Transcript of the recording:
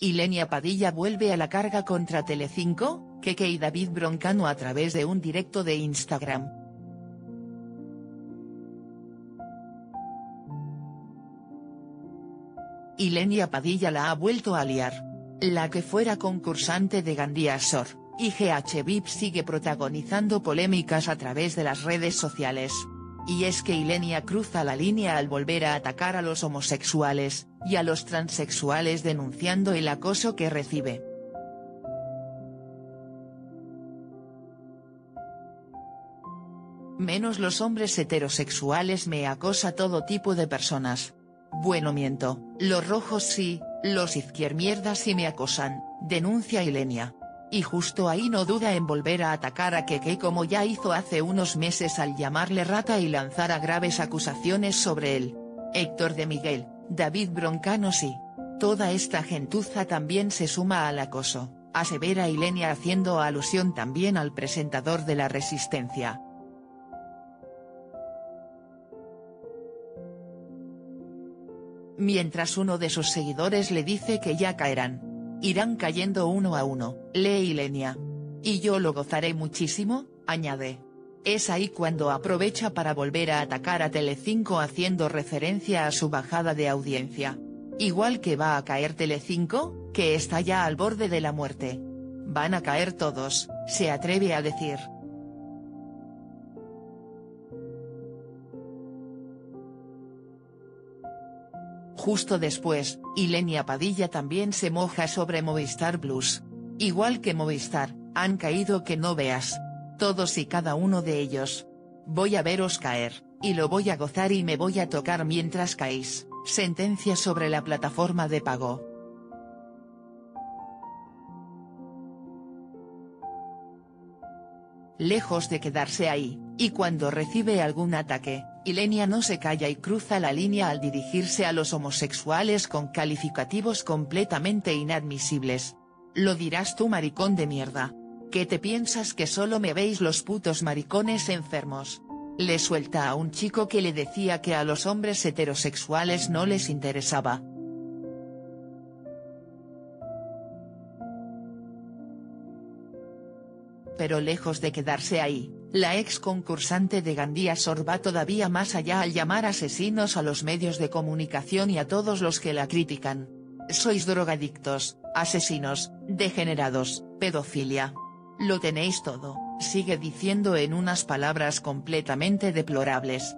Ilenia Padilla vuelve a la carga contra Telecinco, Keke y David Broncano a través de un directo de Instagram. Ilenia Padilla la ha vuelto a liar. La que fuera concursante de Gandía Sor, y GH VIP sigue protagonizando polémicas a través de las redes sociales. Y es que Ilenia cruza la línea al volver a atacar a los homosexuales, y a los transexuales denunciando el acoso que recibe. Menos los hombres heterosexuales me acosa todo tipo de personas. Bueno miento, los rojos sí, los izquiermierdas sí me acosan, denuncia Ilenia. Y justo ahí no duda en volver a atacar a Keke como ya hizo hace unos meses al llamarle rata y lanzar a graves acusaciones sobre él. Héctor de Miguel, David Broncano sí. Toda esta gentuza también se suma al acoso, asevera Ilenia haciendo alusión también al presentador de la Resistencia. Mientras uno de sus seguidores le dice que ya caerán. Irán cayendo uno a uno, lee Ilenia. Y yo lo gozaré muchísimo, añade. Es ahí cuando aprovecha para volver a atacar a Telecinco haciendo referencia a su bajada de audiencia. Igual que va a caer Telecinco, que está ya al borde de la muerte. Van a caer todos, se atreve a decir. Justo después, Ilenia Padilla también se moja sobre Movistar Plus. Igual que Movistar, han caído que no veas. Todos y cada uno de ellos. Voy a veros caer, y lo voy a gozar y me voy a tocar mientras caéis, sentencia sobre la plataforma de pago. Lejos de quedarse ahí, y cuando recibe algún ataque, Ilenia no se calla y cruza la línea al dirigirse a los homosexuales con calificativos completamente inadmisibles. Lo dirás tú maricón de mierda. ¿Qué te piensas que solo me veis los putos maricones enfermos? Le suelta a un chico que le decía que a los hombres heterosexuales no les interesaba. Pero lejos de quedarse ahí, la ex concursante de Gandía Sor va todavía más allá al llamar asesinos a los medios de comunicación y a todos los que la critican. Sois drogadictos, asesinos, degenerados, pedofilia. Lo tenéis todo, sigue diciendo en unas palabras completamente deplorables.